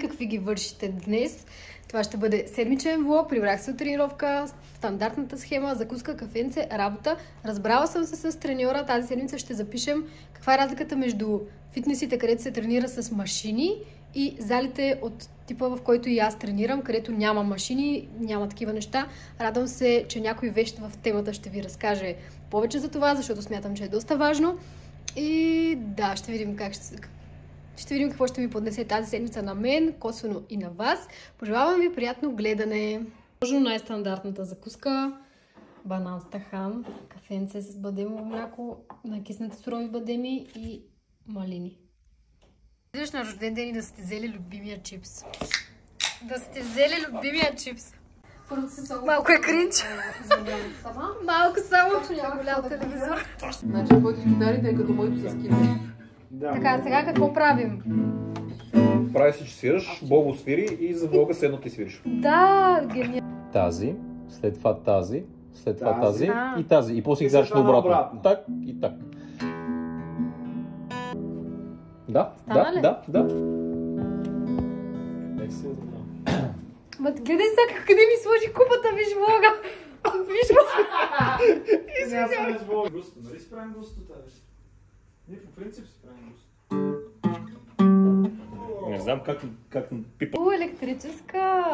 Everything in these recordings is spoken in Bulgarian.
какви ги вършите днес. Това ще бъде седмичен влог, прибрах се от тренировка, стандартната схема, закуска, кафенце, работа. Разбрала съм се с треньора, тази седмица ще запишем каква е разликата между фитнесите, където се тренира с машини и залите от типа, в който и аз тренирам, където няма машини, няма такива неща. Радвам се, че някой вещ в темата ще ви разкаже повече за това, защото смятам, че е доста важно. И да, ще видим как ще, ще видим какво ще ми поднесе тази седмица на мен, косвено и на вас. Пожелавам ви приятно гледане. Може най-стандартната закуска. Банан стахан, кафенце с бадемово мляко, накиснати сурови бадеми и малини. Идеш на рожден ден и да сте взели любимия чипс. Да сте взели любимия чипс. Малко е кринч. Малко само, че няма голям телевизор. Значи, твоето с китарите е като моето с китари. Да. Така, сега какво правим? Прави си, че свираш, Бобо свири и за влога седно ти свириш. Да, гениално. Тази, след това тази, след това Тази. тази и тази. И после ги даш това наобратно. наобратно. Так и так. Да, Стана ли? да, да, да. Знам. Ма гледай сега къде ми сложи купата, виж влога. Виж разбол. Густо, нали си правим густо тази? Ние по принцип си правим густо. Не знам как, как електрическа.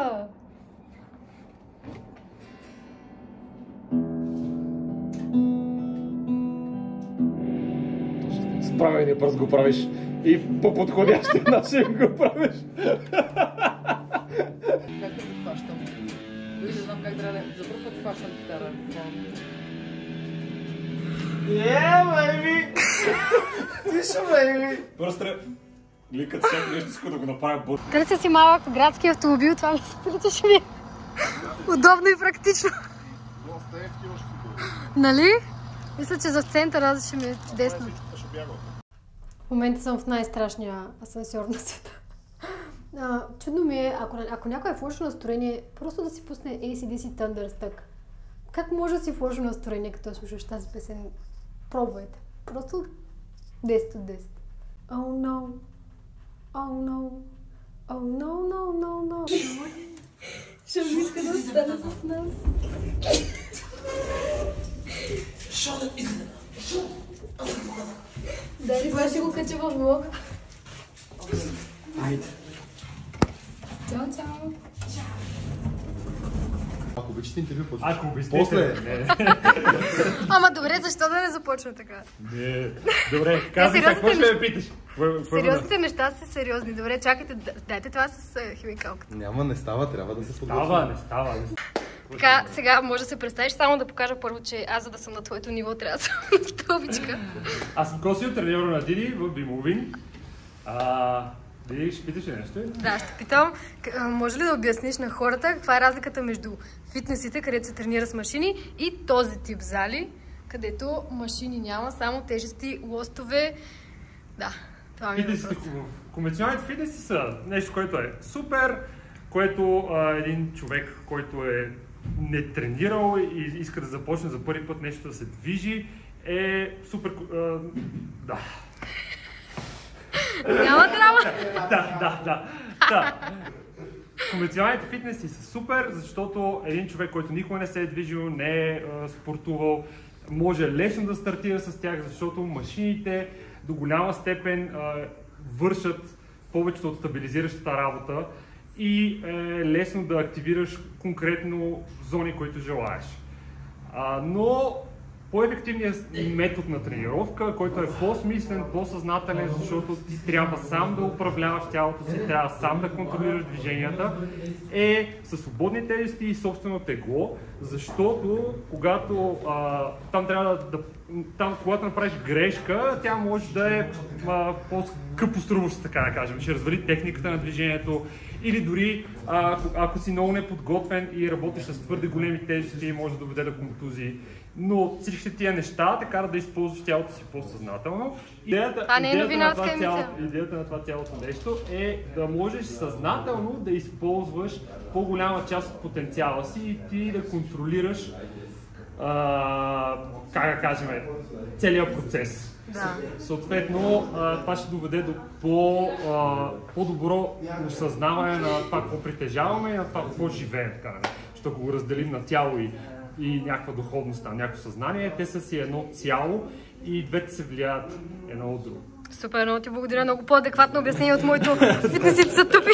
С правилния пръст го правиш и по подходящия начин го правиш. Как да го хващам? Дори не знам как трябва да... За първ път хващам китара. Yeah, baby! Тиша, baby! Просто ликът всяко нещо иска да го направя бот. Търся си малък градски автомобил, това ми се приличаше ми. е Удобно и практично. Нали? Мисля, че за центъра ще ми е чудесно. В момента съм в най-страшния асансьор на света. А, чудно ми е, ако, ако някой е в лошо настроение, просто да си пусне ACDC Thunderstruck. Как може да си в лошо настроение, като слушаш тази песен? Пробвайте. Просто 10 от 10. Oh no. Oh no. Oh no, no, no, no. Ще ми иска да остане с нас. Дали това ще го кача в влога. Айде. Чао, чао. Ако обичате интервю, почваш. Ако обясните. После. Не, Ама добре, защо да не започна така? не. Добре, казвай сега, какво ще ме питаш? Има да- Сериозните неща са сериозни. Добре, чакайте, дайте това с е, химикалката. Няма, не става, трябва да се подготвим. Става, не става. не става. Така, сега може да се представиш, само да покажа първо, че аз за да съм на твоето ниво трябва да съм на стълбичка. Аз съм Косио, треньор на Диди в. А, Диди, ще питаш ли нещо? Да, ще питам, може ли да обясниш на хората каква е разликата между фитнесите, където се тренира с машини и този тип зали, където машини няма, само тежести, лостове. Да, това ми е Фитнесите, въпрос. конвенционалните фитнеси са нещо, което е супер, което а, един човек, който е не тренирал и иска да започне за първи път нещо да се движи, е супер... А, да. Няма драма! да, да, да. да. Конвенционалните фитнеси са супер, защото един човек, който никога не се е движил, не е спортувал, може лесно да стартира с тях, защото машините до голяма степен вършат повечето от стабилизиращата работа и е лесно да активираш конкретно зони, които желаеш. Но по-ефективният метод на тренировка, който е по-смислен, по-съзнателен, защото ти трябва сам да управляваш тялото си, трябва сам да контролираш движенията, е със свободни тежести и собствено тегло, защото когато а, там трябва да, там, когато направиш грешка, тя може да е по-скъпо струваща, така да кажем. Ще развали техниката на движението или дори а, ако, ако си много неподготвен и работиш с твърде големи тежести, може да доведе до контузии. Но всичките тия неща те карат да използваш тялото си по-съзнателно. Идеята, Това не е идеята на това цяло- идеята на това цялото нещо е да можеш съзнателно да използваш по-голяма част от потенциала си и ти да контролираш а, как да кажем, целият процес. Да. Съответно, а, това ще доведе до по, а, по-добро осъзнаване на това какво притежаваме и на това какво живеем. Така, ако го разделим на тяло и, и някаква духовност, там, някакво съзнание, те са си едно цяло и двете се влияят едно от друго. Супер, много ти благодаря. Много по-адекватно обяснение от моето фитнесите са тупи.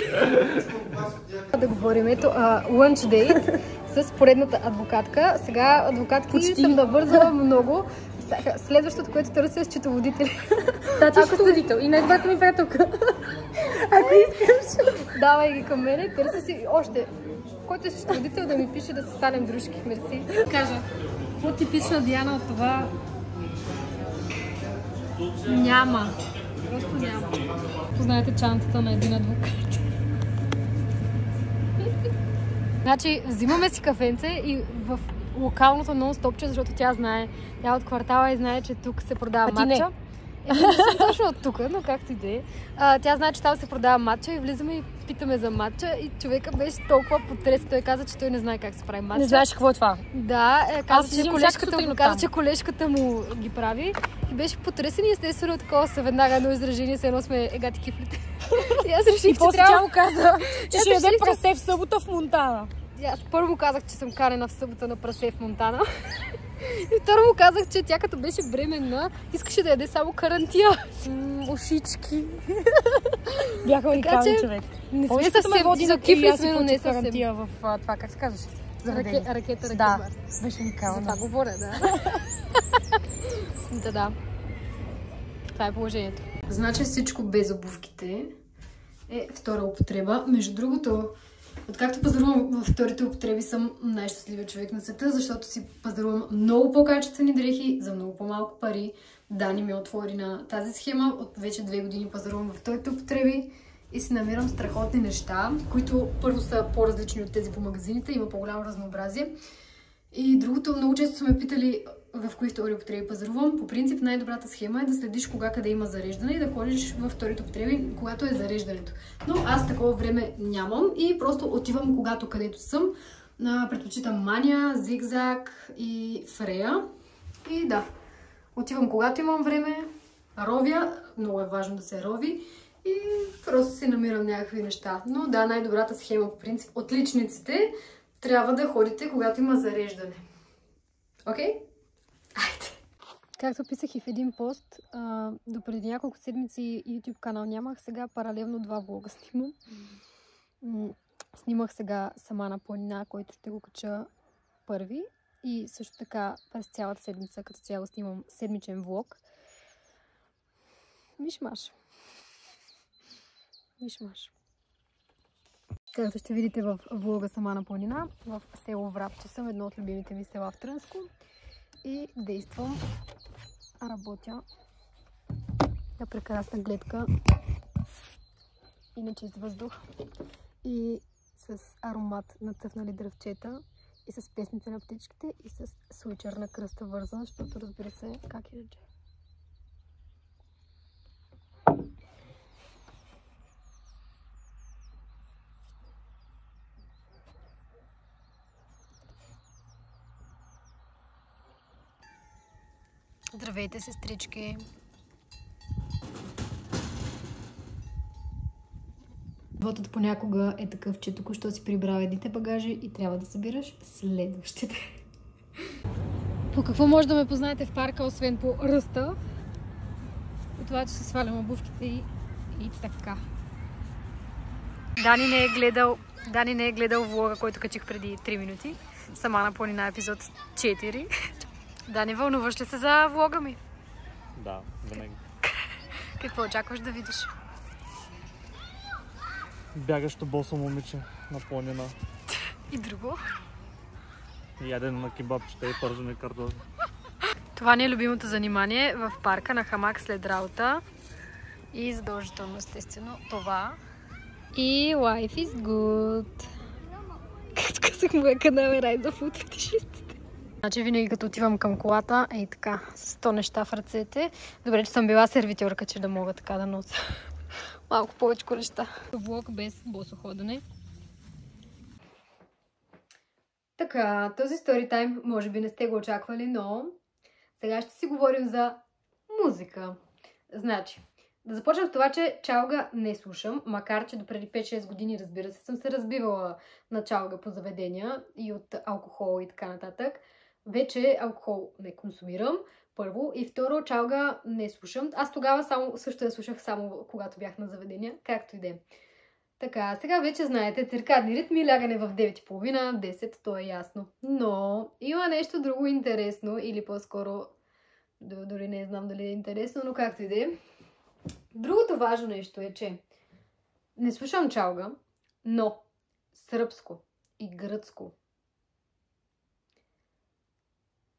Да говорим. Ето, лънч дейт с поредната адвокатка. Сега адвокатки Почти. съм навързала много. Следващото, което търся е счетоводители. Да, ти е счетоводител и най-добрата ми приятелка. Ако искаш. Давай ги към мене, търся си още. Който е счетоводител да ми пише да се станем дружки. Мерси. Кажа, по-типична Диана от това няма. Просто няма. Познайте чантата на един адвокат. значи, взимаме си кафенце и в локалното нон-стопче, защото тя знае, тя от квартала и знае, че тук се продава матча. Не. Е, не съм точно от тук, но както и да е. Тя знае, че там се продава матча и влизаме и питаме за матча и човека беше толкова потресен. Той каза, че той не знае как се прави матча. Не знаеш какво е това? Да, е, каза, че колежката, му, каза, че колежката му ги прави и беше потресен и естествено такова се веднага едно изражение, се едно сме егати кифлите. и аз реших, и че трябва... тя му каза, че ще яде прасе в събота в Монтана. Аз първо казах, че съм карена в събота на прасе в Монтана. И второ му казах, че тя като беше бременна, искаше да яде само карантия. ушички. Бяха уникален човек. Не сме съвсем води за кифли сме, но не карантия в това, как се казваш? Ракета, ракета, Да, беше уникална. За това говоря, да. да, да. Това е положението. Значи всичко без обувките е втора употреба. Между другото, Откакто пазарувам във вторите употреби съм най-щастливия човек на света, защото си пазарувам много по-качествени дрехи за много по-малко пари. Дани ми отвори на тази схема. От вече две години пазарувам във вторите употреби и си намирам страхотни неща, които първо са по-различни от тези по магазините, има по-голямо разнообразие. И другото, много често са ме питали в кои втори употреби пазарувам. По принцип най-добрата схема е да следиш кога къде има зареждане и да ходиш във вторите употреби, когато е зареждането. Но аз такова време нямам и просто отивам когато където съм. Предпочитам Мания, Зигзаг и Фрея. И да, отивам когато имам време, ровя, много е важно да се рови и просто си намирам някакви неща. Но да, най-добрата схема по принцип отличниците трябва да ходите когато има зареждане. Окей? Okay? Айде! Както писах и в един пост, а, до преди няколко седмици YouTube канал нямах, сега паралелно два влога снимам. Снимах сега сама на планина, който ще го кача първи. И също така през цялата седмица като цяло снимам седмичен влог. Мишмаш. Мишмаш. Както ще видите в влога сама на планина, в село Врабче съм едно от любимите ми села в Трънско и действам. Работя на прекрасна гледка и на чист въздух и с аромат на цъфнали дръвчета и с песните на птичките и с суичър на кръста вързан, защото разбира се как иначе. Здравейте, сестрички! Животът понякога е такъв, че току-що си прибрал едните багажи и трябва да събираш следващите. По какво може да ме познаете в парка, освен по ръста? По това, че се свалям обувките и, и така. Дани не е гледал Дани не е гледал влога, който качих преди 3 минути. Сама на планина епизод 4. Да, не вълнуваш ли се за влога ми? Да, винаги. Какво очакваш да видиш? Бягащо босо момиче на планина. И друго? Яден на кебабчета и пържени картофи. Това ни е любимото занимание в парка на хамак след работа. И задължително, естествено, това. И life is good. Както казах, моя канал е рай за фуд Значи винаги като отивам към колата, ей така, с 100 неща в ръцете. Добре, че съм била сервитьорка, че да мога така да нося малко повече неща. Влог без босоходане. Така, този story time може би не сте го очаквали, но сега ще си говорим за Музика. Значи, да започнем с това, че чалга не слушам, макар че до преди 5-6 години, разбира се, съм се разбивала на чалга по заведения и от алкохол и така нататък. Вече алкохол не консумирам, първо. И второ, чалга не слушам. Аз тогава само, също я слушах само когато бях на заведения, както и да е. Така, сега вече знаете, циркадни ритми, лягане в 9.30, 10, то е ясно. Но има нещо друго интересно, или по-скоро, дори не знам дали е интересно, но както и да е. Другото важно нещо е, че не слушам чалга, но сръбско и гръцко.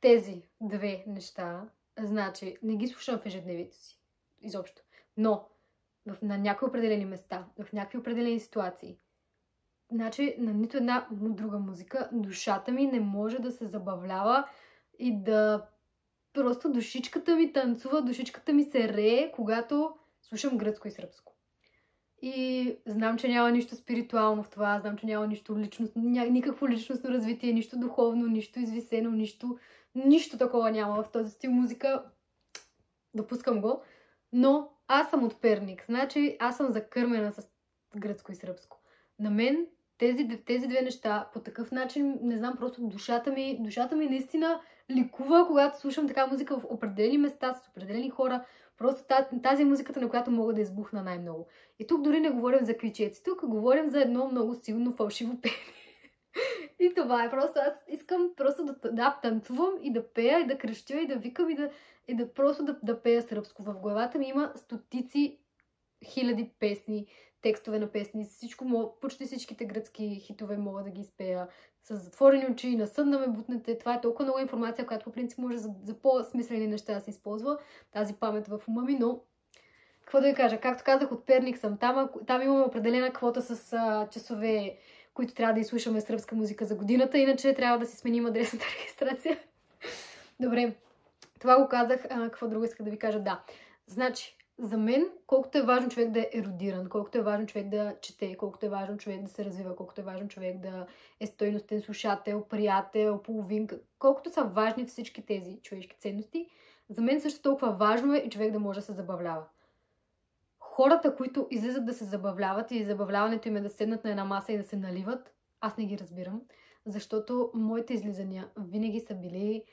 Тези две неща, значи, не ги слушам в ежедневието си. Изобщо. Но в, на някои определени места, в някакви определени ситуации. Значи, на нито една друга музика душата ми не може да се забавлява и да... Просто душичката ми танцува, душичката ми се рее, когато слушам гръцко и сръбско. И знам, че няма нищо спиритуално в това, знам, че няма нищо личност, ня... никакво личностно развитие, нищо духовно, нищо извисено, нищо, нищо такова няма в този стил музика. Допускам го. Но аз съм от Перник, значи аз съм закърмена с гръцко и сръбско. На мен тези, тези две неща по такъв начин, не знам, просто душата ми, душата ми наистина ликува, когато слушам така музика в определени места, с определени хора. Просто тази, тази музиката, на която мога да избухна най-много. И тук дори не говорим за кличеци, тук говорим за едно много силно фалшиво пеене. И това е просто, аз искам просто да, да танцувам и да пея и да крещя и да викам и да, и да просто да, да пея сръбско. В главата ми има стотици хиляди песни, текстове на песни, всичко, почти всичките гръцки хитове мога да ги изпея. С затворени очи, на сън да ме бутнете. Това е толкова много информация, която по принцип може за, за по-смислени неща да се използва, тази памет в ума ми, но какво да ви кажа, както казах, от Перник съм там, там имаме определена квота с а, часове които трябва да изслушаме сръбска музика за годината, иначе трябва да си сменим адресната регистрация. Добре, това го казах. А, какво друго иска да ви кажа? Да. Значи, за мен, колкото е важно човек да е еродиран, колкото е важно човек да чете, колкото е важно човек да се развива, колкото е важно човек да е стойностен слушател, приятел, половинка, колкото са важни всички тези човешки ценности, за мен също толкова важно е и човек да може да се забавлява хората, които излизат да се забавляват и забавляването им е да седнат на една маса и да се наливат, аз не ги разбирам, защото моите излизания винаги са били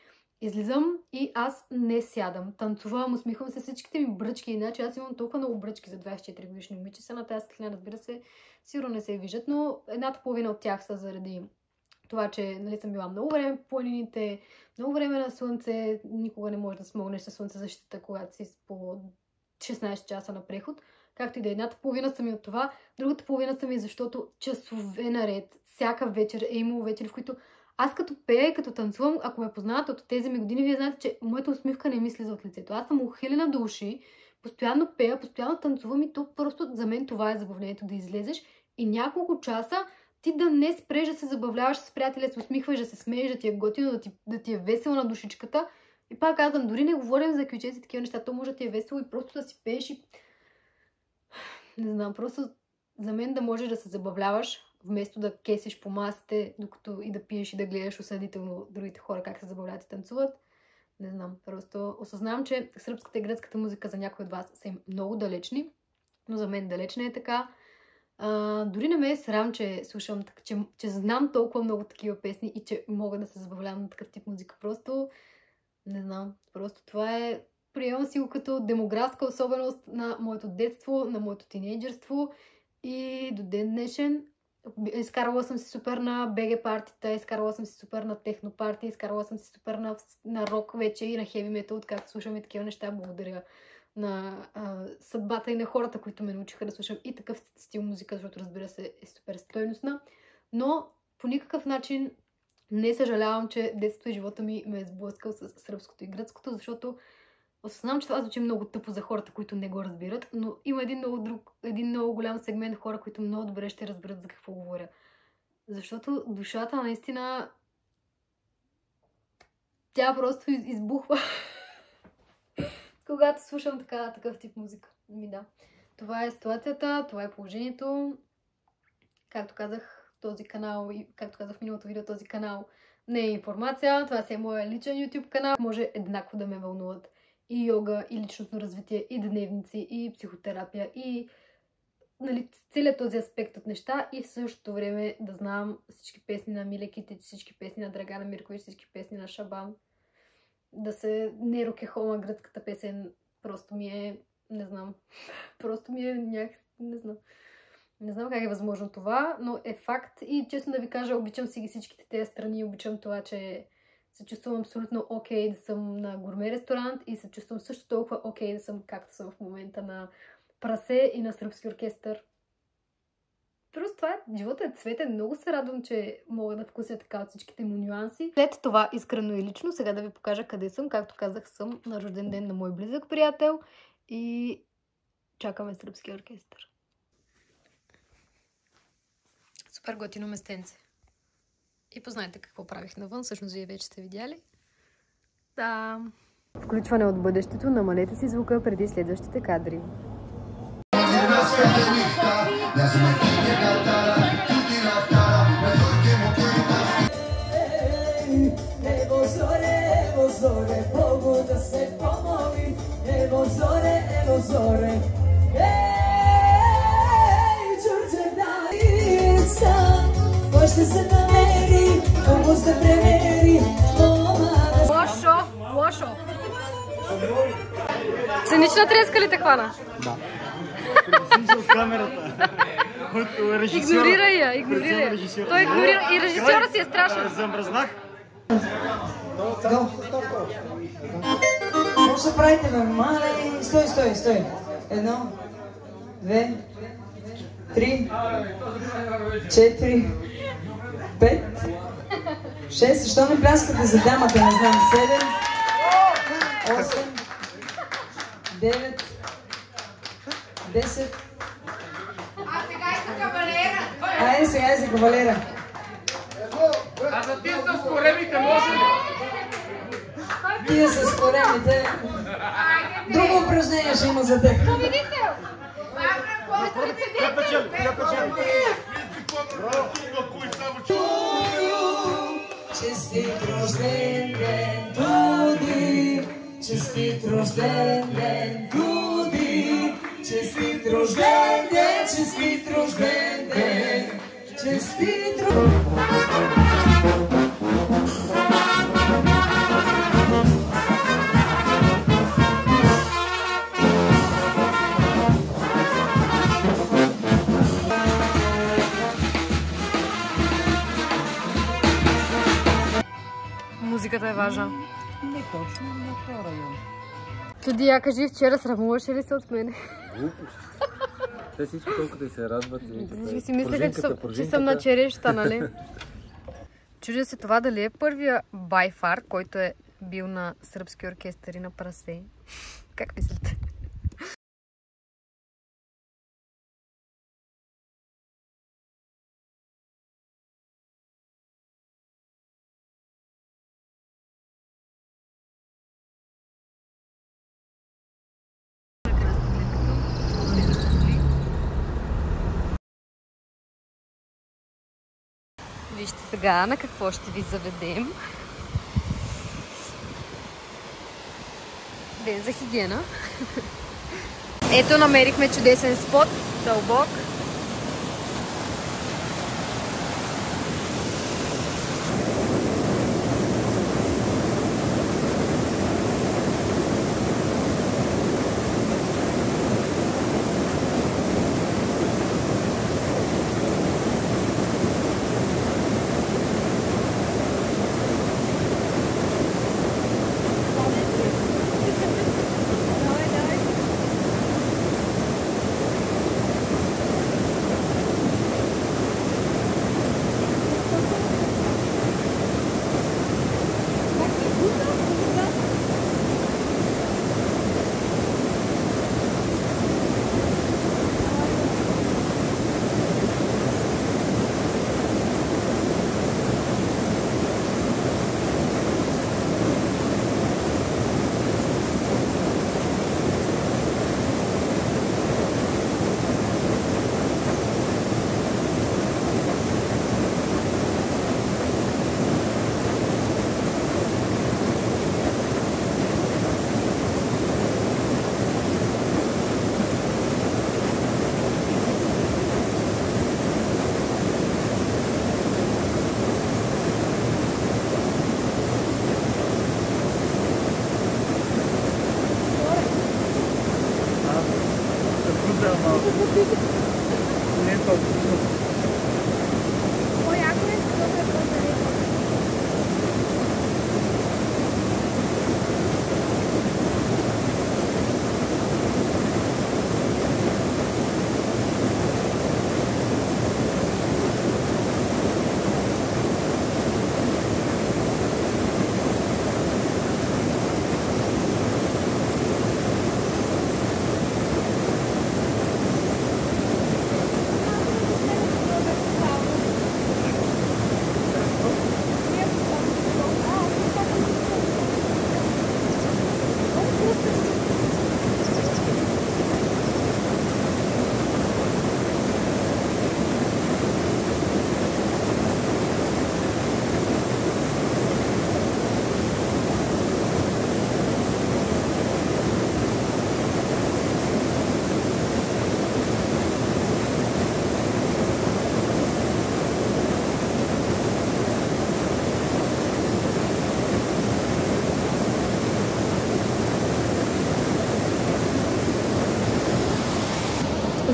излизам и аз не сядам. Танцувам, усмихвам се всичките ми бръчки, иначе аз имам толкова много бръчки за 24 годишни момиче са на тази светлина, разбира се, сигурно не се виждат, но едната половина от тях са заради това, че нали, съм била много време по планините, много време на слънце, никога не можеш да смогнеш на слънце защита, когато си по 16 часа на преход. Както и да е. Едната половина са ми от това, другата половина са ми защото часове наред, всяка вечер е имало вечери, в които аз като пея и като танцувам, ако ме познавате от тези ми години, вие знаете, че моята усмивка не ми слиза от лицето. Аз съм ухилена до уши, постоянно пея, постоянно танцувам и то просто за мен това е забавлението да излезеш и няколко часа ти да не спреш да се забавляваш с приятеля, да се усмихваш, да се смееш, да ти е готино, да ти, да ти е весело на душичката. И пак казвам, дори не говорим за ключеци такива неща, то може да ти е весело и просто да си пееш и не знам, просто за мен да можеш да се забавляваш, вместо да кесиш по масите, докато и да пиеш и да гледаш осъдително другите хора как се забавляват и танцуват. Не знам, просто осъзнавам, че сръбската и гръцката музика за някои от вас са им много далечни, но за мен далеч не е така. А, дори не ме е срам, че слушам, че, че знам толкова много такива песни и че мога да се забавлявам на такъв тип музика. Просто, не знам, просто това е приемам си го като демографска особеност на моето детство, на моето тинейджерство и до ден днешен. Изкарвала съм си супер на БГ партита, изкарвала съм си супер на техно парти, изкарвала съм си супер на, на рок вече и на хеви метал, откакто слушаме такива неща. Благодаря на а, съдбата и на хората, които ме научиха да слушам и такъв стил музика, защото разбира се е супер стойностна. Но по никакъв начин не съжалявам, че детството и живота ми ме е сблъскал с сръбското и гръцкото, защото Осъзнавам, че това звучи много тъпо за хората, които не го разбират, но има един много, друг, един много голям сегмент хора, които много добре ще разберат за какво говоря. Защото душата наистина тя просто избухва, когато слушам така, такъв тип музика. Ми да. Това е ситуацията, това е положението. Както казах, този канал, както казах в миналото видео, този канал не е информация. Това си е моя личен YouTube канал. Може еднакво да ме вълнуват и йога, и личностно развитие, и дневници, и психотерапия, и нали, целият този аспект от неща и в същото време да знам всички песни на Миле Китич, всички песни на Драгана Миркович, всички песни на Шабан. Да се не рокехома гръцката песен просто ми е, не знам, просто ми е някак, не знам. Не знам как е възможно това, но е факт и честно да ви кажа, обичам си ги всичките тези страни, обичам това, че се чувствам абсолютно окей okay да съм на гурме ресторант и се чувствам също толкова окей okay да съм както съм в момента на прасе и на сръбски оркестър. Просто това е, живота е цветен. Много се радвам, че мога да вкуся така от всичките му нюанси. След това, искрено и лично, сега да ви покажа къде съм. Както казах, съм на рожден ден на мой близък приятел и чакаме сръбски оркестър. Супер готино местенце. И познайте какво правих навън, всъщност вие вече сте видяли. Да. Включване от бъдещето, намалете си звука преди следващите кадри. Evo zore, evo zore, Bogu da se pomolim Evo zore, evo zore Možete se nameri, mogu se premeri Лошо, лошо. Цинична треска ли те хвана? Се от камерата. От режисьора. Игнорирай я, игнорирай я. Той игнорира и режисьора си е страшен. Замръзнах. Какво ще правите, бе? Мале, стой, стой, стой. Едно, две, три, четири, пет, шест. Защо не пляскате за дамата? Не знам. Седем, осем, девет, десет. А сега е за кавалера. Айде сега е за кавалера. А за ти с коремите може ли? Тия с коремите. Друго упражнение ще има за теб. Я печели, я печели. Честит рожден ден, Дуди! Честит рожден ден, Район. Туди, я кажи, вчера срамуваше ли се от мен? Те всички толкова да се радват. Вие си мислеха, че че съм на череща, нали? Чудя се това дали е първия байфар, който е бил на сръбски оркестър и на прасе. Как мислите? Сега на какво ще ви заведем. Ден за хигиена. Ето намерихме чудесен спот, дълбок.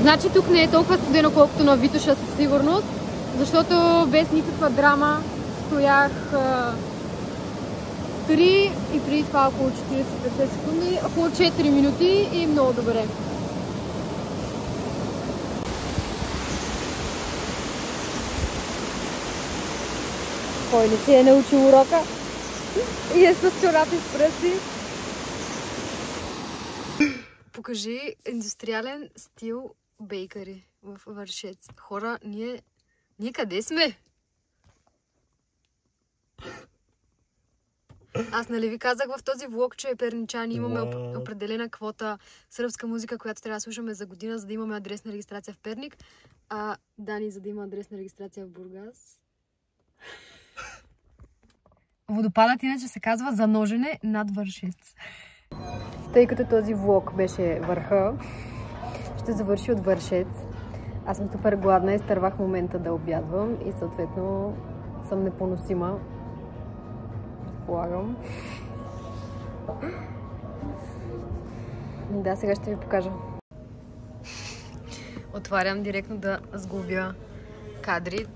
Значи тук не е толкова студено, колкото на Витоша със сигурност, защото без никаква драма стоях а, 3 и преди това около 40-50 секунди, около 4 минути и много добре. Кой не си е научил урока и е с чорапи с пръсти. Покажи индустриален стил бейкари в Вършец. Хора, ние, ние къде сме? Аз нали ви казах в този влог, че перничани имаме оп- определена квота сръбска музика, която трябва да слушаме за година, за да имаме адресна регистрация в Перник. А Дани, за да има адресна регистрация в Бургас. Водопадът иначе се казва Заножене над Вършец. Тъй като този влог беше върха, ще завърши от Вършец. Аз съм супер гладна и стървах момента да обядвам и съответно съм непоносима. Предполагам. Да, сега ще ви покажа. Отварям директно да сгубя кадри,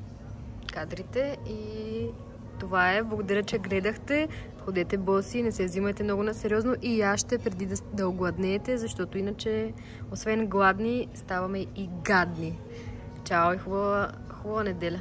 кадрите и това е. Благодаря, че гледахте. Ходете боси, не се взимайте много на сериозно и яще преди да, да огладнеете, защото иначе, освен гладни, ставаме и гадни. Чао и хубава, хубава неделя!